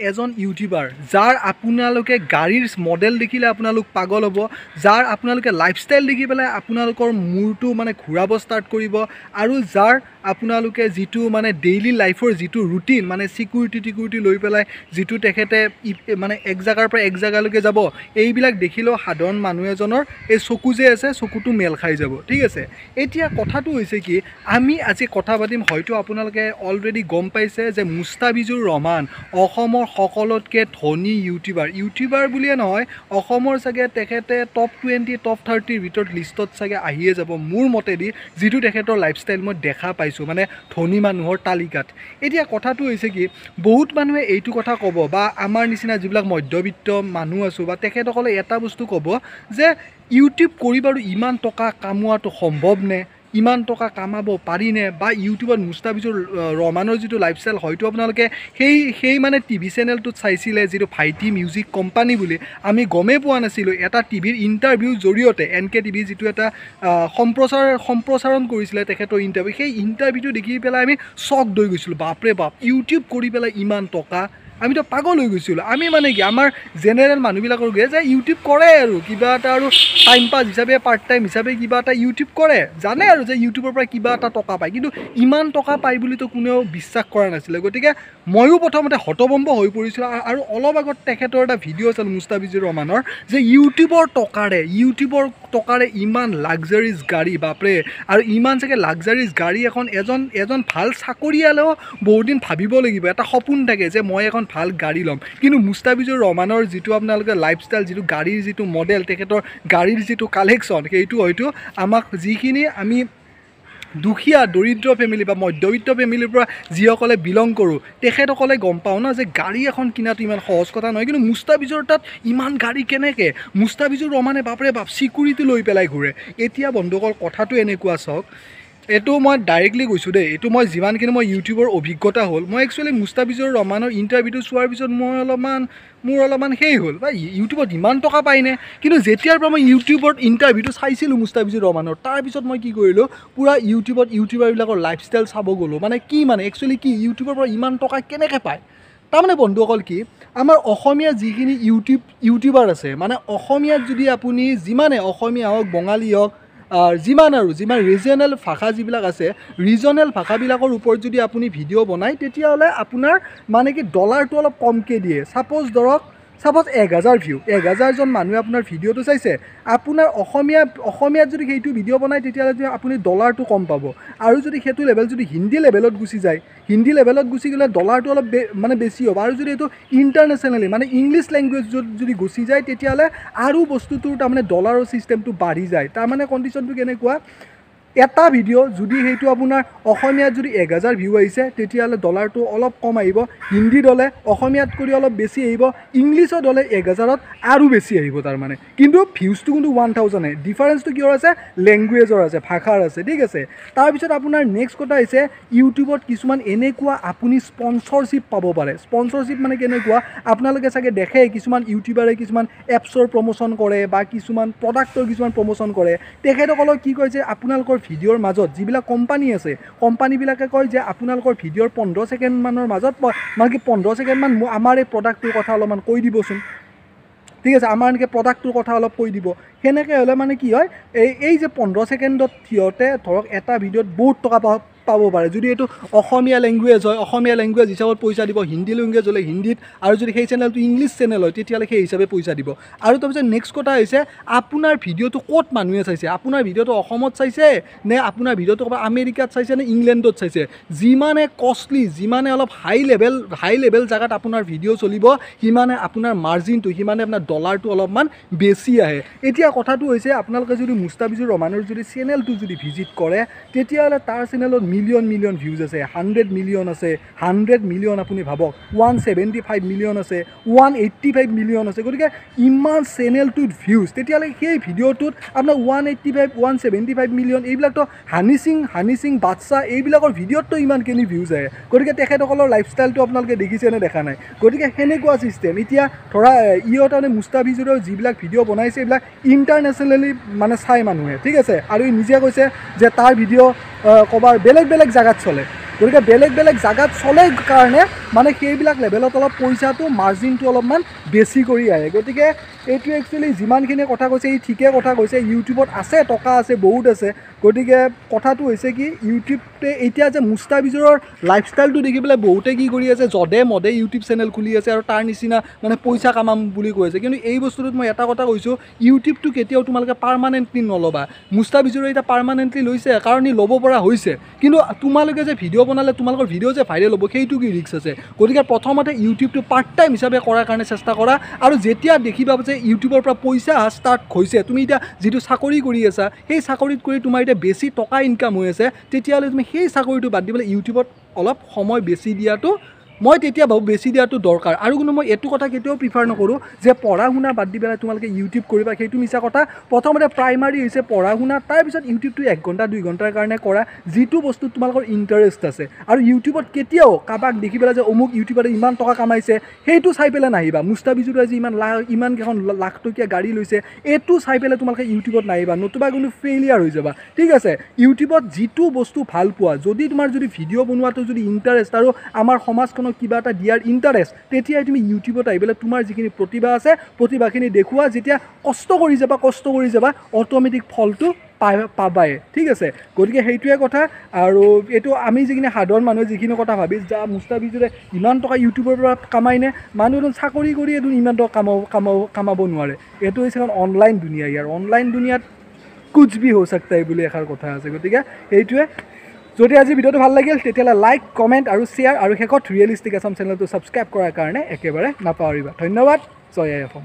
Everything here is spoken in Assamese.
এজন ইউটিউবাৰ যাৰ আপোনালোকে গাড়ীৰ মডেল দেখিলে আপোনালোক পাগল হ'ব যাৰ আপোনালোকে লাইফষ্টাইল দেখি পেলাই আপোনালোকৰ মূৰটো মানে ঘূৰাব ষ্টাৰ্ট কৰিব আৰু যাৰ আপোনালোকে যিটো মানে ডেইলি লাইফৰ যিটো ৰুটিন মানে চিকিউৰিটি টিকিউৰিটি লৈ পেলাই যিটো তেখেতে মানে এক জেগাৰ পৰা এক জেগালৈকে যাব এইবিলাক দেখিলেও সাধাৰণ মানুহ এজনৰ এই চকু যে আছে চকুটো মেল খাই যাব ঠিক আছে? এতিয়া কথাটো হৈছে কি আমি আজি কথা পাতিম হয়তো আপোনালোকে অলৰেডি গম পাইছে যে মুস্তাফিজুৰ ৰহমান অসমৰ সকলোতকৈ ধনী ইউটিউবাৰ। ইউটিউবাৰ বুলিয়ে নহয় অসমৰ চাগে তেখেতে টপ টুৱেণ্টি টপ থাৰ্টিৰ ভিতৰত লিষ্টত চাগে আহিয়ে যাব মোৰ মতেদি যিটো তেখেতৰ লাইফষ্টাইল মই দেখা পাইছোঁ মানে ধনী মানুহৰ তালিকাত। এতিয়া কথাটো হৈছে কি বহুত মানুহে এইটো কথা ক'ব বা আমাৰ নিচিনা যিবিলাক মধ্যবিত্ত মানুহ আছোঁ বা তেখেতসকলে এটা বস্তু ক'ব যে ইউটিউব কৰি বাৰু ইমান টকা কামোৱাটো সম্ভৱনে ইমান টকা কামাব পাৰিনে বা ইউটিউবত মুস্তাফিজুৰ ৰহমানৰ যিটো লাইফষ্টাইল হয়তো আপোনালোকে সেই সেই মানে টিভি চেনেলটোত চাইছিলে যিটো ভাইটি মিউজিক কোম্পানী বুলি। আমি গমেই পোৱা নাছিলোঁ এটা টিভিৰ ইণ্টাৰভিউৰ জৰিয়তে এন কে টিভি যিটো এটা সম্প্ৰচাৰ সম্প্ৰচাৰণ কৰিছিলে তেখেতৰ ইণ্টাৰভিউ সেই ইণ্টাৰভিউটো দেখি পেলাই আমি চক হৈ গৈছিলোঁ। বাপৰে বাপ ইউটিউব কৰি পেলাই ইমান টকা আমিতো পাগল হৈ গৈছিলোঁ। আমি মানে কি আমাৰ জেনেৰেল মানুহবিলাকৰ গে যে ইউটিউব কৰে আৰু। কিবা এটা আৰু টাইম পাছ হিচাপে পাৰ্ট টাইম হিচাপে কিবা এটা ইউটিউব কৰে। জানে আৰু যে ইউটিউবৰ পৰা কিবা এটা টকা পায়। কিন্তু ইমান টকা পায় বুলিতো কোনেও বিশ্বাস কৰা নাছিলে। গতিকে ময়ো প্ৰথমতে হতভম্ব হৈ পৰিছিলোঁ। আৰু অলপ আগত তেখেতৰ এটা ভিডিঅ' আছিল মুস্তাফিজুৰ ৰহমানৰ যে ইউটিউবৰ টকাৰে ইউটিউবৰ টকাৰে ইমান লাক্সাৰিজ গাড়ী বাপৰে। আৰু ইমান চাগে লাক্সাৰিজ গাড়ী এখন এজন এজন ভাল চাকৰিয়ালেও বহুত দিন ভাবিব লাগিব। এটা সপোন থাকে যে মই এখন ভাল গাড়ী ল'ম। কিন্তু মুস্তাফিজুৰ ৰহমানৰ যিটো আপোনালোকে লাইফষ্টাইল যিটো গাড়ীৰ যিটো মডেল তেখেতৰ গাড়ীৰ যিটো কালেকশ্যন সেইটো হয়তো আমাক যিখিনি আমি দুখীয়া দৰিদ্ৰ ফেমিলি বা মধ্যবিত্ত ফেমিলিৰ পৰা যিসকলে বিলং কৰোঁ তেখেতসকলে গম পাওঁ ন যে গাড়ী এখন কিনাটো ইমান সহজ কথা নহয় কিন্তু মুস্তাফিজৰ তাত ইমান গাড়ী কেনেকৈ? মুস্তাফিজুৰ ৰহমানে বাপৰে বাপ চিকিউৰিটি লৈ পেলাই ঘূৰে। এতিয়া বন্ধুসকল কথাটো এনেকুৱা চাওক এইটো মই ডাইৰেক্টলি কৈছোঁ দেই। এইটো মই যিমানখিনি মই ইউটিউবৰ অভিজ্ঞতা হ'ল মই একচুৱেলি মুস্তাফিজুৰ ৰহমানৰ ইণ্টাৰভিউটো চোৱাৰ পিছত মই অলপমান মোৰ অলপমান সেই হ'ল। বা ইউটিউবত ইমান টকা পায়নে কিন্তু যেতিয়াৰ পৰা মই ইউটিউবত ইণ্টাৰভিউটো চাইছিলোঁ মুস্তাফিজুৰ ৰহমানৰ তাৰপিছত মই কি কৰিলোঁ পূৰা ইউটিউবত ইউটিউবাৰবিলাকৰ লাইফষ্টাইল চাব গ'লোঁ। মানে কি মানে একচুৱেলি কি ইউটিউবৰ পৰা ইমান টকা কেনেকৈ পায়? তাৰমানে বন্ধুসকল কি আমাৰ অসমীয়া যিখিনি ইউটিউব ইউটিউবাৰ আছে মানে অসমীয়াত যদি আপুনি যিমানে অসমীয়া হওক বঙালী হওক যিমান আৰু যিমান ৰিজনেল ভাষা যিবিলাক আছে ৰিজনেল ভাষাবিলাকৰ ওপৰত যদি আপুনি ভিডিঅ' বনায় তেতিয়াহ'লে আপোনাৰ মানে কি ডলাৰটো অলপ কমকৈ দিয়ে। ছাপ'জ ধৰক ছাপ'জ এক হাজাৰ ভিউ এক হাজাৰজন মানুহে আপোনাৰ ভিডিঅ'টো চাইছে আপোনাৰ অসমীয়া অসমীয়াত যদি সেইটো ভিডিঅ' বনায় তেতিয়াহ'লে আপুনি ডলাৰটো কম পাব। আৰু যদি সেইটো লেভেল যদি হিন্দী লেভেলত গুচি যায় হিন্দী লেভেলত গুচি গ'লে ডলাৰটো অলপ মানে বেছি হ'ব। আৰু যদি এইটো ইণ্টাৰনেশ্যনেলি মানে ইংলিছ লেংগুৱেজত যদি গুচি যায় তেতিয়াহ'লে আৰু বস্তুটোৰ তাৰমানে ডলাৰৰ ছিষ্টেমটো বাঢ়ি যায়। তাৰমানে কণ্ডিশ্যনটো কেনেকুৱা? এটা ভিডিঅ' যদি সেইটো আপোনাৰ অসমীয়াত যদি এক হাজাৰ ভিউ আহিছে তেতিয়াহ'লে ডলাৰটো অলপ কম আহিব হিন্দীত হ'লে অসমীয়াত কৰি অলপ বেছি আহিব ইংলিছত হ'লে এক হাজাৰত আৰু বেছি আহিব তাৰমানে। কিন্তু ভিউজটো কিন্তু ওৱান থাউজেণ্ডে ডিফাৰেঞ্চটো কিহৰ আছে? লেংগুৱেজৰ আছে ভাষাৰ আছে ঠিক আছে। তাৰপিছত আপোনাৰ নেক্সট কথা হৈছে ইউটিউবত কিছুমান এনেকুৱা আপুনি স্পনচৰশ্বিপ পাব পাৰে। স্পনচৰশ্বিপ মানে কেনেকুৱা? আপোনালোকে চাগে দেখে কিছুমান ইউটিউবাৰে কিছুমান এপছৰ প্ৰমোশ্যন কৰে বা কিছুমান প্ৰডাক্টৰ কিছুমান প্ৰমোশ্যন কৰে। তেখেতসকলক কি কয় যে আপোনালোকৰ ভিডিঅ'ৰ মাজত যিবিলাক কোম্পানী আছে কোম্পানীবিলাকে কয় যে আপোনালোকৰ ভিডিঅ'ৰ পোন্ধৰ ছেকেণ্ডমানৰ মাজত মানে কি পোন্ধৰ ছেকেণ্ডমান মোৰ আমাৰ এই প্ৰডাক্টটোৰ কথা অলপমান কৈ দিবচোন। ঠিক আছে আমাৰ এনেকৈ প্ৰডাক্টটোৰ কথা অলপ কৈ দিব। সেনেকৈ হ'লে মানে কি হয় এই এই যে পোন্ধৰ ছেকেণ্ডত সিহঁতে ধৰক এটা ভিডিঅ'ত বহুত টকা পাব পাৰে। যদি এইটো অসমীয়া লেংগুৱেজ হয় অসমীয়া লেংগুৱেজ হিচাপত পইচা দিব হিন্দী লেংগুৱেজ হ'লে হিন্দীত আৰু যদি সেই চেনেলটো ইংলিছ চেনেল হয় তেতিয়াহ'লে সেই হিচাপে পইচা দিব। আৰু তাৰপিছত নেক্সট কথা হৈছে আপোনাৰ ভিডিঅ'টো ক'ত মানুহে চাইছে? আপোনাৰ ভিডিঅ'টো অসমত চাইছে নে আপোনাৰ ভিডিঅ'টো ক'ৰবাত আমেৰিকাত চাইছে নে ইংলেণ্ডত চাইছে? যিমানে কষ্টলি যিমানে অলপ হাই লেভেল হাই লেভেল জেগাত আপোনাৰ ভিডিঅ' চলিব সিমানে আপোনাৰ মাৰ্জিনটো সিমানে আপোনাৰ ডলাৰটো অলপমান বেছি আহে। এতিয়া কথাটো হৈছে আপোনালোকে যদি মুস্তাফিজুৰ ৰহমানৰ যদি চেনেলটো যদি ভিজিট কৰে তেতিয়াহ'লে তাৰ চেনেলত মিলিয়ন মিলিয়ন ভিউজ আছে হাণ্ড্ৰেড মিলিয়ন আছে হাণ্ড্ৰেড মিলিয়ন আপুনি ভাবক ওৱান ছেভেণ্টি ফাইভ মিলিয়ন আছে ওৱান এইট্টি ফাইভ মিলিয়ন আছে গতিকে ইমান চেনেলটোত ভিউজ তেতিয়াহ'লে সেই ভিডিঅ'টোত আপোনাৰ one eighty five one seventy five million এইবিলাকতো হানি সিং হানি সিং বাদশাহ এইবিলাকৰ ভিডিঅ'ততো ইমানখিনি ভিউজ আহে। গতিকে তেখেতসকলৰ লাইফষ্টাইলটো আপোনালোকে দেখিছে নে দেখা নাই? গতিকে সেনেকুৱা ছিষ্টেম এতিয়া ধৰা ইহঁত মানে মুস্তাফিজুৰেও যিবিলাক ভিডিঅ' বনাইছে এইবিলাক ইণ্টাৰনেশ্যনেলি মানে চাই মানুহে ঠিক আছে? আৰু নিজে কৈছে যে তাৰ ভিডিঅ' ক'ৰবাৰ বেলেগ বেলেগ জেগাত চলে। গতিকে বেলেগ বেলেগ জেগাত চলে কাৰণে মানে সেইবিলাক লেভেলত অলপ পইচাটো মাৰ্জিনটো অলপমান বেছি কৰি আহে। গতিকে এইটো একচুৱেলি যিমানখিনি কথা কৈছে ই ঠিকে কথা কৈছে ইউটিউবত আছে টকা আছে বহুত আছে। গতিকে কথাটো হৈছে কি ইউটিউবে এতিয়া যে মুস্তাফিজুৰৰ লাইফষ্টাইলটো দেখি পেলাই বহুতে কি কৰি আছে জদে মদে ইউটিউব চেনেল খুলি আছে আৰু তাৰ নিচিনা মানে পইচা কামাম বুলি কৈ আছে। কিন্তু এই বস্তুটোত মই এটা কথা কৈছোঁ ইউটিউবটো কেতিয়াও তোমালোকে পাৰ্মানেণ্টলি নল'বা। মুস্তাফিজুৰে এতিয়া পাৰ্মানেণ্টলি লৈছে কাৰণ ই ল'ব পৰা হৈছে। কিন্তু তোমালোকে যে ভিডিঅ' বনালে তোমালোকৰ ভিডিঅ' যে ভাইৰেল হ'ব সেইটো কি ৰিক্স আছে? গতিকে প্ৰথমতে ইউটিউবটো পাৰ্ট টাইম হিচাপে কৰাৰ কাৰণে চেষ্টা কৰা আৰু যেতিয়া দেখিবা যে ইউটিউবৰ পৰা পইচা ষ্টাৰ্ট হৈছে তুমি এতিয়া যিটো চাকৰি কৰি আছা সেই চাকৰিত কৰি তোমাৰ এতিয়া বেছি টকা ইনকাম হৈ আছে তেতিয়াহ'লে তুমি সেই চাকৰিটো বাদ দি পেলাই ইউটিউবত অলপ সময় বেছি দিয়াটো মই তেতিয়া ভাবোঁ বেছি দিয়াটো দৰকাৰ। আৰু কিন্তু মই এইটো কথা কেতিয়াও প্ৰিফাৰ নকৰোঁ যে পঢ়া শুনা বাদ দি পেলাই তোমালোকে ইউটিউব কৰিবা সেইটো মিছা কথা। প্ৰথমতে প্ৰাইমাৰী হৈছে পঢ়া শুনা তাৰপিছত ইউটিউবটো এক ঘণ্টা দুই ঘণ্টাৰ কাৰণে কৰা যিটো বস্তুত তোমালোকৰ ইণ্টাৰেষ্ট আছে। আৰু ইউটিউবত কেতিয়াও কাৰোবাক দেখি পেলাই যে অমুক ইউটিউবাৰে ইমান টকা কামাইছে সেইটো চাই পেলাই নাহিবা। মুস্তাফিজুৰে আজি ইমান লাখ ইমানকেইখন লাখ টকীয়া গাড়ী লৈছে এইটো চাই পেলাই তোমালোকে ইউটিউবত নাহিবা নতুবা কিন্তু ফেইলিয়াৰ হৈ যাবা। ঠিক আছে ইউটিউবত যিটো বস্তু ভাল পোৱা যদি তোমাৰ যদি ভিডিঅ' বনোৱাটো যদি ইণ্টাৰেষ্ট আৰু আমাৰ সমাজখনক কিবা এটা দিয়াৰ ইণ্টাৰেষ্ট তেতিয়াই তুমি ইউটিউবত আহি পেলাই তোমাৰ যিখিনি প্ৰতিভা আছে প্ৰতিভাখিনি দেখুওৱা যেতিয়া কষ্ট কৰি যাবা কষ্ট কৰি যাবা অট'মেটিক ফলটো পাই পাবাই। ঠিক আছে? গতিকে সেইটোৱে কথা। আৰু এইটো আমি যিখিনি সাধাৰণ মানুহে যিখিনি কথা ভাবি যা মুস্তাফিজুৰে ইমান টকা ইউটিউবৰ পৰা কামাই নে মানুহ এজন চাকৰি কৰি এদিন ইমান টকা কামাব কামাব কামাব নোৱাৰে। এইটো হৈছে কাৰণ অনলাইন দুনিয়া ইয়াৰ। অনলাইন দুনিয়াত কুছ বি হৈ চাকতা বুলি এষাৰ কথা আছে। গতিকে সেইটোৱে যদি আজি ভিডিঅ'টো ভাল লাগিল তেতিয়াহ'লে লাইক কমেণ্ট আৰু শ্বেয়াৰ আৰু শেষত ৰিয়েলিষ্টিক আছাম চেনেলটো ছাবস্ক্ৰাইব কৰাৰ কাৰণে একেবাৰে নাপাহৰিবা। ধন্যবাদ জয় আই অসম।